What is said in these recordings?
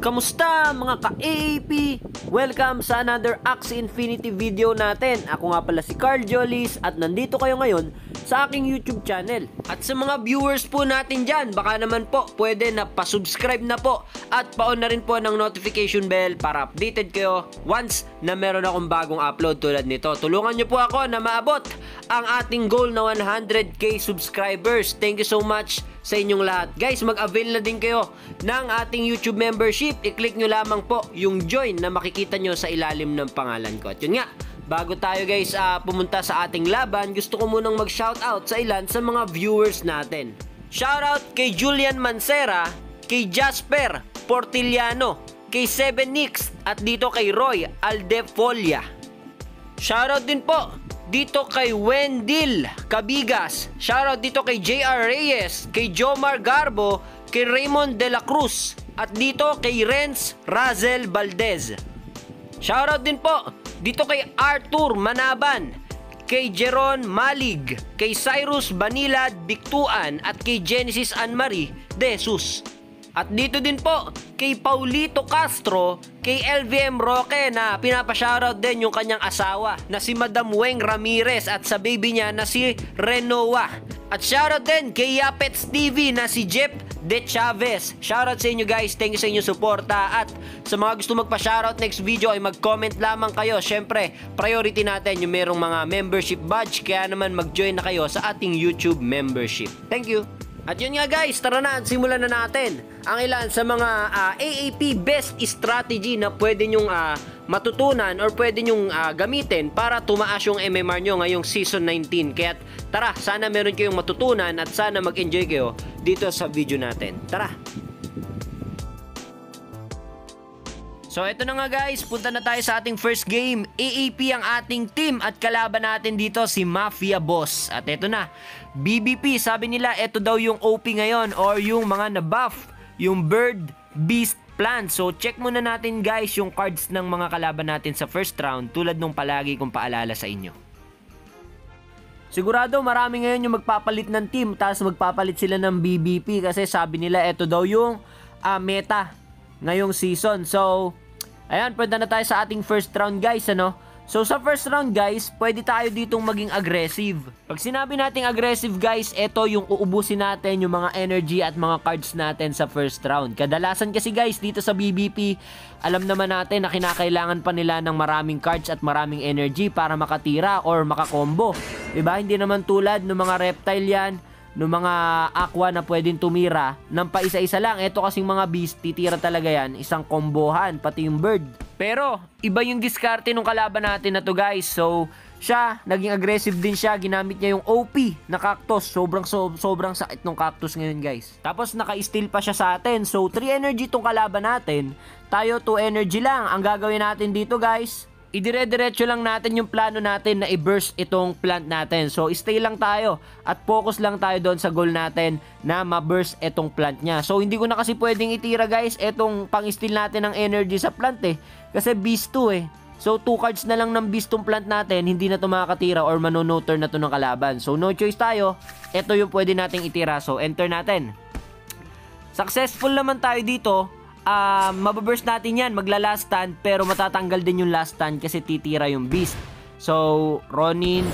Kamusta mga ka-AAP? Welcome sa another Axie Infinity video natin. Ako nga pala si Carl Jolis at nandito kayo ngayon sa aking YouTube channel. At sa mga viewers po natin dyan, baka naman po pwede na pa-subscribe na po at pa-on na rin po ng notification bell para updated kayo once na meron akong bagong upload tulad nito. Tulungan nyo po ako na maabot ang ating goal na 100k subscribers. Thank you so much sa inyong lahat. Guys, mag-avail na din kayo ng ating YouTube membership. I-click nyo lamang po yung join na makikita nyo sa ilalim ng pangalan ko. At yun nga, bago tayo guys uh, pumunta sa ating laban, gusto ko munang mag-shoutout sa ilan sa mga viewers natin. Shoutout kay Julian Mancera, kay Jasper Portiliano, kay Seven Nix, at dito kay Roy Aldefolia. Shoutout din po dito kay Wendil Cabigas. Shoutout dito kay JR Reyes, kay Jomar Garbo, kay Raymond De La Cruz, at dito kay Renz Razel Valdez. Shoutout din po dito kay Arthur Manaban, kay Jeron Malig, kay Cyrus Banilad Biktuan, at kay Genesis Anmarie De Jesus. At dito din po kay Paulito Castro, kay LVM Roque na pinapashoutout din yung kanyang asawa na si Madam Weng Ramirez at sa baby niya na si Renoa. At shoutout din kay Yapets TV na si Jeff De Chavez. Shoutout sa inyo guys, thank you sa inyong suporta at sa mga gusto magpa-shoutout next video ay mag-comment lamang kayo. Syempre, priority natin yung merong mga membership badge kaya naman mag-join na kayo sa ating YouTube membership. Thank you! At yun nga guys, tara na, simulan na natin ang ilan sa mga uh, ah, AAP best strategy na pwede nyong uh, matutunan or pwede nyong uh, gamitin para tumaas yung MMR nyo ngayong season 19. Kaya tara, sana meron kayong matutunan at sana mag-enjoy kayo dito sa video natin. Tara! So ito na nga guys, punta na tayo sa ating first game. AAP ang ating team at kalaban natin dito si Mafia Boss. At ito na, BBP, sabi nila ito daw yung OP ngayon or yung mga na-buff, yung Bird, Beast, Plant. So check muna natin guys yung cards ng mga kalaban natin sa first round tulad nung palagi kong paalala sa inyo. Sigurado marami ngayon yung magpapalit ng team tapos magpapalit sila ng BBP kasi sabi nila ito daw yung uh, meta ngayong season. So, ayan, pwede na tayo sa ating first round guys, ano? So sa first round guys, pwede tayo ditong maging aggressive. Pag sinabi nating aggressive guys, ito yung uubusin natin yung mga energy at mga cards natin sa first round. Kadalasan kasi guys dito sa BBP, alam naman natin na kinakailangan pa nila ng maraming cards at maraming energy para makatira or makakombo. 'Di ba? Hindi naman tulad ng mga reptile yan ng mga aqua na pwedeng tumira ng pa isa-isa lang. Ito kasing mga beast, titira talaga yan. Isang kombohan, pati yung bird. Pero, iba yung diskarte ng kalaban natin na to guys. So, siya, naging aggressive din siya. Ginamit niya yung OP na cactus. Sobrang, so, sobrang sakit ng cactus ngayon guys. Tapos, naka-steal pa siya sa atin. So, 3 energy tong kalaban natin. Tayo 2 energy lang. Ang gagawin natin dito guys, idire-diretso lang natin yung plano natin na i-burst itong plant natin. So, stay lang tayo at focus lang tayo doon sa goal natin na ma-burst itong plant niya. So, hindi ko na kasi pwedeng itira guys itong pang-steal natin ng energy sa plant eh. Kasi beast 2 eh. So, 2 cards na lang ng beast plant natin, hindi na ito makakatira or manonoter na to ng kalaban. So, no choice tayo. Ito yung pwede nating itira. So, enter natin. Successful naman tayo dito uh, mababurst natin yan, magla-last stand, pero matatanggal din yung last stand kasi titira yung beast. So, Ronin,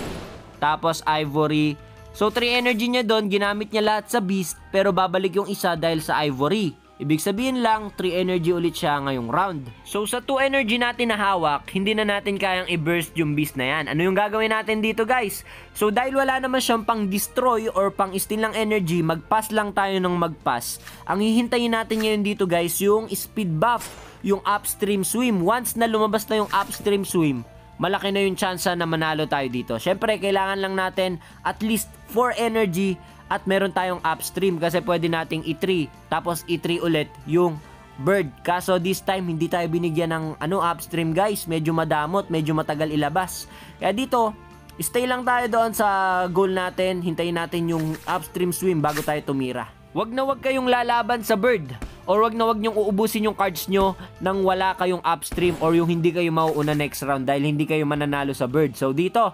tapos Ivory. So, 3 energy niya doon, ginamit niya lahat sa beast, pero babalik yung isa dahil sa Ivory. Ibig sabihin lang, 3 energy ulit siya ngayong round. So sa 2 energy natin na hawak, hindi na natin kayang i-burst yung beast na yan. Ano yung gagawin natin dito guys? So dahil wala naman siyang pang destroy or pang steal ng energy, mag-pass lang tayo ng mag-pass. Ang hihintayin natin ngayon dito guys, yung speed buff, yung upstream swim. Once na lumabas na yung upstream swim, malaki na yung chance na manalo tayo dito. Syempre, kailangan lang natin at least 4 energy at meron tayong upstream kasi pwede nating i-3 tapos i-3 ulit yung bird. Kaso this time hindi tayo binigyan ng ano upstream guys, medyo madamot, medyo matagal ilabas. Kaya dito, stay lang tayo doon sa goal natin, hintayin natin yung upstream swim bago tayo tumira. Wag na wag kayong lalaban sa bird or wag na wag nyong uubusin yung cards nyo nang wala kayong upstream or yung hindi kayo mauuna next round dahil hindi kayo mananalo sa bird. So dito,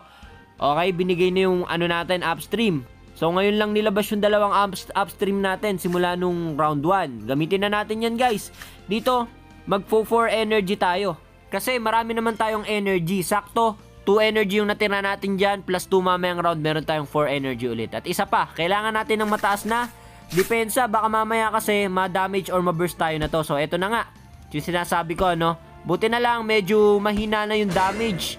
okay, binigay na yung ano natin upstream. So ngayon lang nilabas yung dalawang up upstream natin simula nung round 1. Gamitin na natin yan guys. Dito, magfo 4 energy tayo. Kasi marami naman tayong energy. Sakto, 2 energy yung natira natin dyan, plus 2 mamayang round, meron tayong 4 energy ulit. At isa pa, kailangan natin ng mataas na depensa. Baka mamaya kasi ma-damage or ma-burst tayo na to. So, eto na nga. Yung sinasabi ko, no? Buti na lang, medyo mahina na yung damage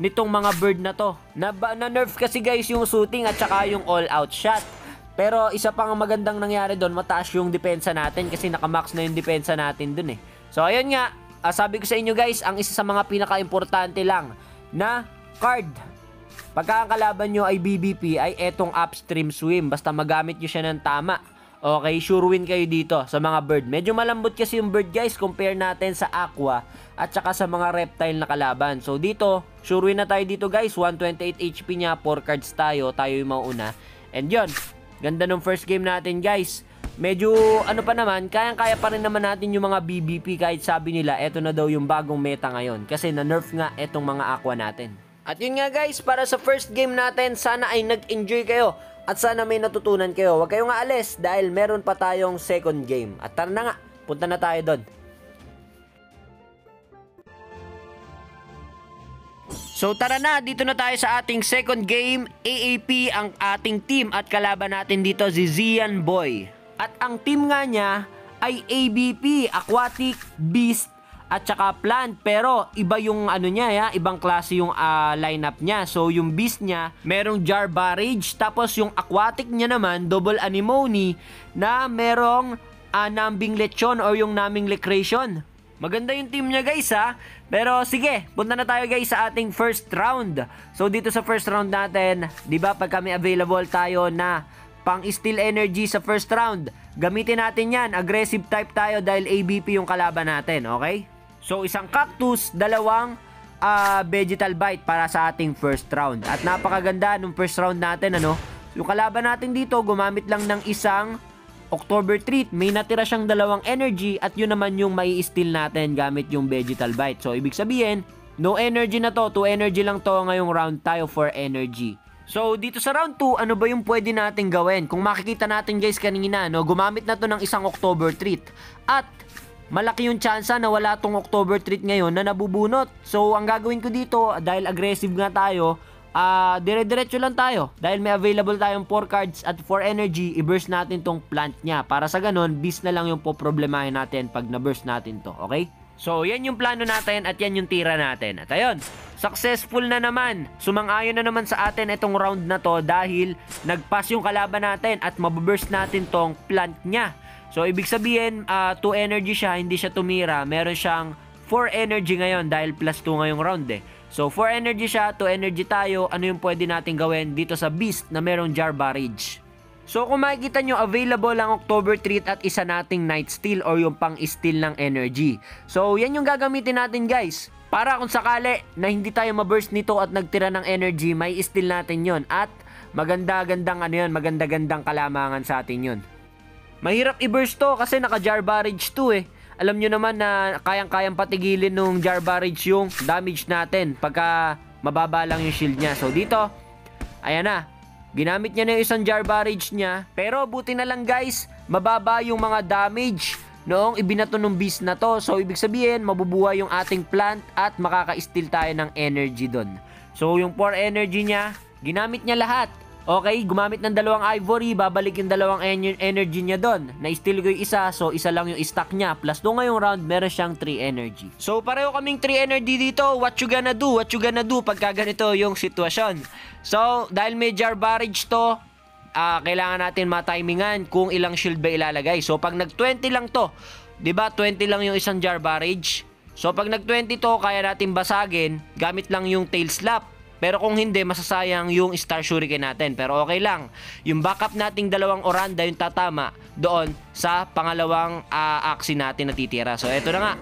nitong mga bird na to. Na, na nerf kasi guys yung shooting at saka yung all out shot. Pero isa pang magandang nangyari doon, mataas yung depensa natin kasi nakamax na yung depensa natin doon eh. So ayun nga, uh, sabi ko sa inyo guys, ang isa sa mga pinaka-importante lang na card pagka ang kalaban nyo ay BBP ay etong upstream swim basta magamit nyo siya ng tama. Okay, sure win kayo dito sa mga bird. Medyo malambot kasi yung bird guys compare natin sa aqua at saka sa mga reptile na kalaban. So dito, sure win na tayo dito guys. 128 HP niya, 4 cards tayo, tayo yung mauna. And yon ganda ng first game natin guys. Medyo ano pa naman, kayang-kaya pa rin naman natin yung mga BBP kahit sabi nila eto na daw yung bagong meta ngayon. Kasi na-nerf nga etong mga aqua natin. At yun nga guys, para sa first game natin, sana ay nag-enjoy kayo. At sana may natutunan kayo. Huwag kayong aalis dahil meron pa tayong second game. At tara na nga, punta na tayo doon. So tara na, dito na tayo sa ating second game. AAP ang ating team at kalaban natin dito si Zian Boy. At ang team nga niya ay ABP, Aquatic Beast at saka plant pero iba yung ano niya ya, ibang klase yung uh, lineup niya. So yung beast niya, merong jar barrage tapos yung aquatic niya naman double anemone na merong uh, nambing lechon or yung naming lecration. Maganda yung team niya guys ha. Pero sige, punta na tayo guys sa ating first round. So dito sa first round natin, 'di ba pag kami available tayo na pang steal energy sa first round, gamitin natin 'yan. Aggressive type tayo dahil ABP yung kalaban natin, okay? So isang cactus, dalawang uh, vegetal bite para sa ating first round. At napakaganda nung first round natin ano. Yung kalaban natin dito gumamit lang ng isang October treat, may natira siyang dalawang energy at yun naman yung mai steal natin gamit yung vegetal bite. So, ibig sabihin, no energy na to, 2 energy lang to ngayong round tayo for energy. So, dito sa round 2, ano ba yung pwede natin gawin? Kung makikita natin guys kanina, no, gumamit na to ng isang October treat. At, malaki yung tsansa na wala tong October treat ngayon na nabubunot. So, ang gagawin ko dito, dahil aggressive nga tayo, uh, dire-diretso lang tayo. Dahil may available tayong 4 cards at 4 energy, i-burst natin tong plant niya. Para sa ganun, beast na lang yung po problemahin natin pag na-burst natin to. Okay? So, yan yung plano natin at yan yung tira natin. At ayun, successful na naman. Sumang-ayon na naman sa atin itong round na to dahil nag-pass yung kalaban natin at mabuburst natin tong plant niya. So, ibig sabihin, 2 uh, ah, energy siya, hindi siya tumira. Meron siyang 4 energy ngayon dahil plus 2 ngayong round eh. So, 4 energy siya, 2 energy tayo. Ano yung pwede natin gawin dito sa Beast na merong Jar Barrage? So, kung makikita nyo, available ang October Treat at isa nating Night Steal or yung pang-steal ng energy. So, yan yung gagamitin natin guys. Para kung sakali na hindi tayo ma-burst nito at nagtira ng energy, may steal natin yon At maganda-gandang ano yun, maganda-gandang kalamangan sa atin yon Mahirap i-burst to kasi naka-jar barrage to eh alam nyo naman na kayang-kayang patigilin nung jar barrage yung damage natin pagka mababa lang yung shield niya. So dito, ayan na. Ginamit niya na yung isang jar barrage niya. Pero buti na lang guys, mababa yung mga damage noong ibinato ng beast na to. So ibig sabihin, mabubuhay yung ating plant at makaka-steal tayo ng energy doon. So yung 4 energy niya, ginamit niya lahat. Okay, gumamit ng dalawang ivory, babalik yung dalawang en- energy niya doon. Na-steal ko yung isa, so isa lang yung stack niya. Plus doon ngayong round, meron siyang 3 energy. So pareho kaming 3 energy dito. What you gonna do? What you gonna do pagka ganito yung sitwasyon? So, dahil may jar barrage to, uh, kailangan natin matimingan kung ilang shield ba ilalagay. So pag nag-20 lang to, 'di ba? 20 lang yung isang jar barrage. So pag nag-20 to, kaya natin basagin gamit lang yung tail slap. Pero kung hindi, masasayang yung Star Shuriken natin. Pero okay lang. Yung backup nating dalawang Oranda yung tatama doon sa pangalawang uh, aksi natin na titira. So, eto na nga.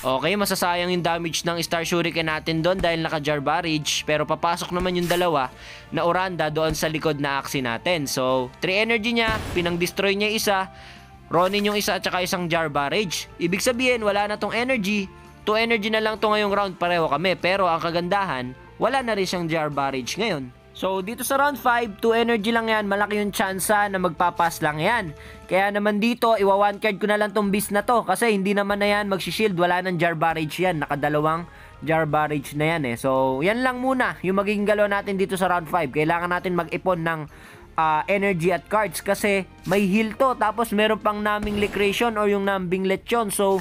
Okay, masasayang yung damage ng Star Shuriken natin doon dahil naka-jar barrage. Pero papasok naman yung dalawa na Oranda doon sa likod na aksi natin. So, 3 energy niya, pinang-destroy niya isa. Ronin yung isa at saka isang jar barrage. Ibig sabihin, wala na tong energy. 2 energy na lang to ngayong round, pareho kami. Pero ang kagandahan, wala na rin siyang jar barrage ngayon. So, dito sa round 5, 2 energy lang yan, malaki yung tsansa na magpapas lang yan. Kaya naman dito, iwa one card ko na lang tong beast na to. Kasi hindi naman na yan magsishield, wala nang jar barrage yan. Nakadalawang jar barrage na yan eh. So, yan lang muna yung magiging galaw natin dito sa round 5. Kailangan natin mag-ipon ng ah, energy at cards kasi may heal to. Tapos meron pang naming liquration or yung nambing lechon. So,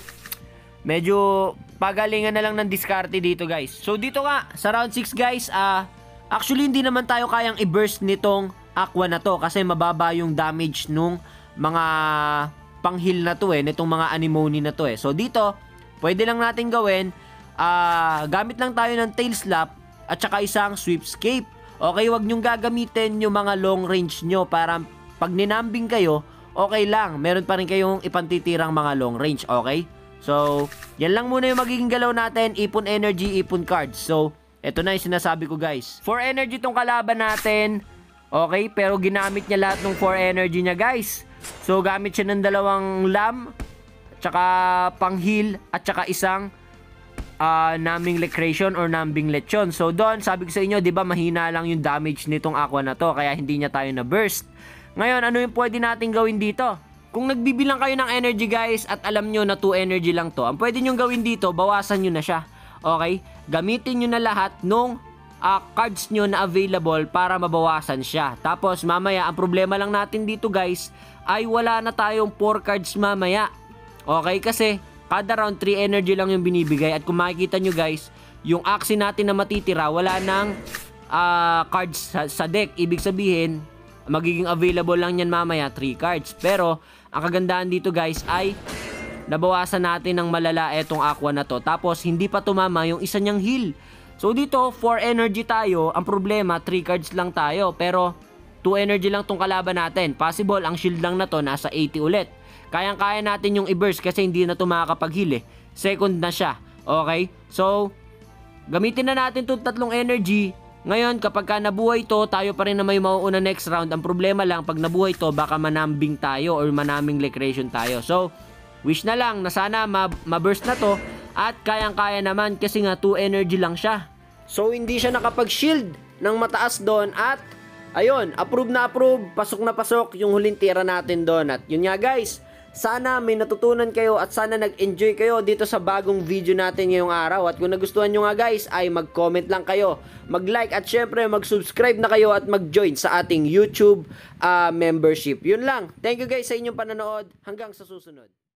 medyo pagalingan na lang ng diskarte dito guys. So, dito nga, sa round 6 guys, ah, actually hindi naman tayo kayang i-burst nitong aqua na to kasi mababa yung damage nung mga panghil na to eh, nitong mga anemone na to eh. So dito, pwede lang natin gawin, ah gamit lang tayo ng tail slap at saka isang sweepscape. Okay, wag nyong gagamitin yung mga long range nyo para pag ninambing kayo, okay lang. Meron pa rin kayong ipantitirang mga long range, okay? So, yan lang muna yung magiging galaw natin. Ipon energy, ipon cards. So, eto na yung sinasabi ko guys. For energy tong kalaban natin, okay? Pero ginamit niya lahat ng for energy niya guys. So, gamit siya ng dalawang lam, tsaka pang heal, at tsaka isang ah, naming lecration or nambing lechon. So doon, sabi ko sa inyo, 'di ba, mahina lang yung damage nitong aqua na to kaya hindi niya tayo na burst. Ngayon, ano yung pwede nating gawin dito? Kung nagbibilang kayo ng energy guys at alam nyo na 2 energy lang to, ang pwede nyo gawin dito, bawasan nyo na siya. Okay? Gamitin nyo na lahat nung ah, cards nyo na available para mabawasan siya. Tapos mamaya, ang problema lang natin dito guys, ay wala na tayong 4 cards mamaya. Okay? Kasi kada round 3 energy lang yung binibigay at kung makikita nyo guys, yung axe natin na matitira, wala nang ah, cards sa, sa deck. Ibig sabihin, magiging available lang yan mamaya 3 cards. Pero, ang kagandahan dito guys ay nabawasan natin ng malala etong aqua na to. Tapos, hindi pa tumama yung isa niyang heal. So, dito, 4 energy tayo. Ang problema, 3 cards lang tayo. Pero, 2 energy lang tong kalaban natin. Possible, ang shield lang na to, nasa 80 ulit. Kayang-kaya natin yung i-burst kasi hindi na to makakapag-heal eh. Second na siya. Okay? So, gamitin na natin itong tatlong energy. Ngayon, kapag ka nabuhay to, tayo pa rin na may mauuna next round. Ang problema lang, pag nabuhay to, baka manambing tayo or manaming recreation tayo. So, wish na lang na sana ma- ma-burst na to at kayang-kaya naman kasi nga 2 energy lang siya. So, hindi siya nakapag-shield ng mataas doon at ayun, approve na approve, pasok na pasok yung huling tira natin doon. At yun nga guys, sana may natutunan kayo at sana nag-enjoy kayo dito sa bagong video natin ngayong araw. At kung nagustuhan nyo nga guys, ay mag-comment lang kayo, mag-like at syempre mag-subscribe na kayo at mag-join sa ating YouTube ah, membership. Yun lang. Thank you guys sa inyong panonood. Hanggang sa susunod.